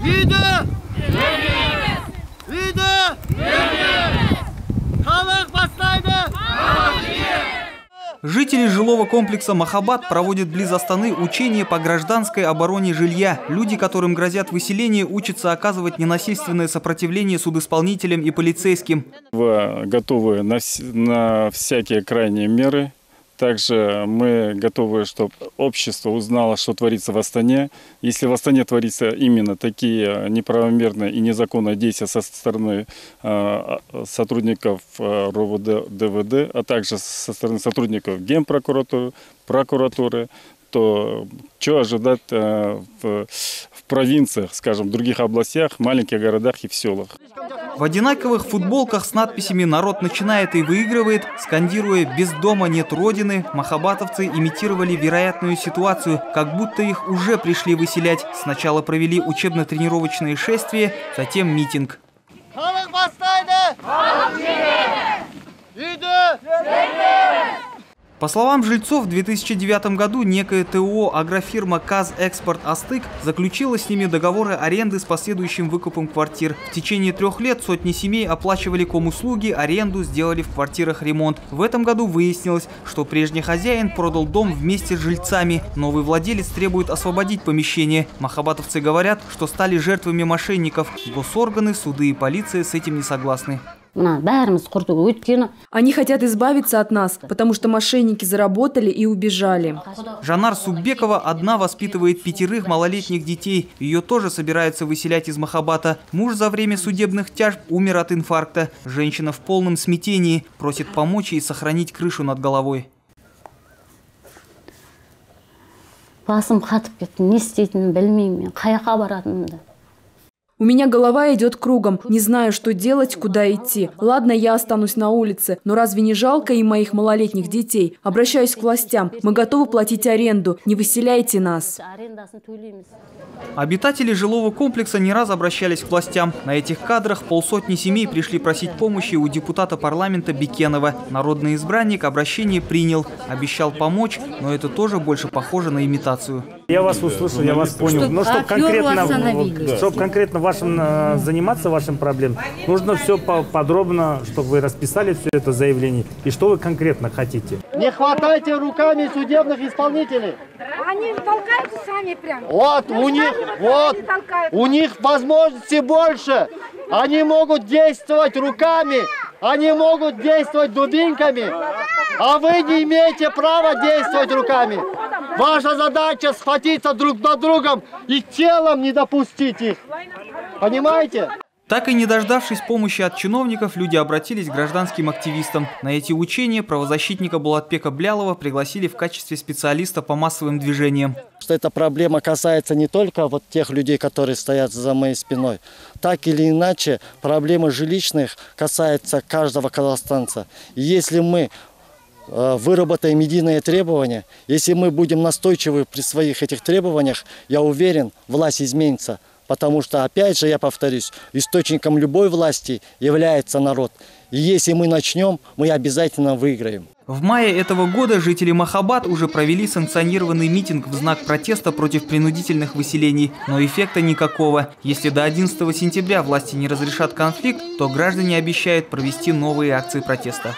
Үйді! Үйді! Халық бастайды! Жители жилого комплекса Махабад проводят близ Астаны учения по гражданской обороне жилья. Люди, которым грозят выселение, учатся оказывать ненасильственное сопротивление судоисполнителям и полицейским. Вы готовы на, на всякие крайние меры. Также мы готовы, чтобы общество узнало, что творится в Астане. Если в Астане творится именно такие неправомерные и незаконные действия со стороны э, сотрудников э, РОВД, ДВД, а также со стороны сотрудников Генпрокуратуры, прокуратуры, то что ожидать э, в, в провинциях, скажем, в других областях, маленьких городах и в селах? В одинаковых футболках с надписями «Народ начинает и выигрывает», скандируя «Без дома нет родины», махабатовцы имитировали вероятную ситуацию, как будто их уже пришли выселять. Сначала провели учебно-тренировочные шествия, затем митинг. Халық бастайды! Үйді! По словам жильцов, в 2009 году некая ТО агрофирма «Казэкспорт Астык» заключила с ними договоры аренды с последующим выкупом квартир. В течение трех лет сотни семей оплачивали комуслуги, аренду, сделали в квартирах ремонт. В этом году выяснилось, что прежний хозяин продал дом вместе с жильцами. Новый владелец требует освободить помещение. Махабатовцы говорят, что стали жертвами мошенников. Госорганы, суды и полиция с этим не согласны мына бәріміз құртып өйткені Они хотят избавиться от нас, потому что мошенники заработали и убежали. Жанар Суббекова одна воспитывает пятерых малолетних детей. Ее тоже собираются выселять из Махабата. Муж за время судебных тяжб умер от инфаркта. Женщина в полном смятении. Просит помочь ей сохранить крышу над головой. басым қатып кетті не істейтінімді білмеймін мен қай жаққа баратынымды У меня голова идет кругом, не знаю, что делать, куда идти. Ладно, я останусь на улице, но разве не жалко и моих малолетних детей? Обращаюсь к властям. Мы готовы платить аренду. Не выселяйте нас. Обитатели жилого комплекса не раз обращались к властям. На этих кадрах полсотни семей пришли просить помощи у депутата парламента Бекенова. Народный избранник обращение принял, обещал помочь, но это тоже больше похоже на имитацию. Я вас услышал, я вас понял. Но чтобы конкретно, чтобы конкретно вашим э, заниматься вашим проблемам, нужно все подробно, чтобы вы расписали все это заявление и что вы конкретно хотите. Не хватайте руками судебных исполнителей. Они толкаются сами прям. Вот, у них, вот, у них возможности больше. Они могут действовать руками, они могут действовать дубинками, а вы не имеете права действовать руками. Ваша задача схватиться друг над другом и телом не допустить их. Понимаете? Так и не дождавшись помощи от чиновников, люди обратились к гражданским активистам. На эти учения правозащитника Булатпека Блялова пригласили в качестве специалиста по массовым движениям. что эта проблема касается не только вот тех людей, которые стоят за моей спиной. Так или иначе, проблема жилищных касается каждого казахстанца. И если мы выработаем единые требования, если мы будем настойчивы при своих этих требованиях, я уверен, власть изменится. Потому что, опять же, я повторюсь, источником любой власти является народ. И если мы начнем, мы обязательно выиграем. В мае этого года жители Махабад уже провели санкционированный митинг в знак протеста против принудительных выселений, но эффекта никакого. Если до 11 сентября власти не разрешат конфликт, то граждане обещают провести новые акции протеста.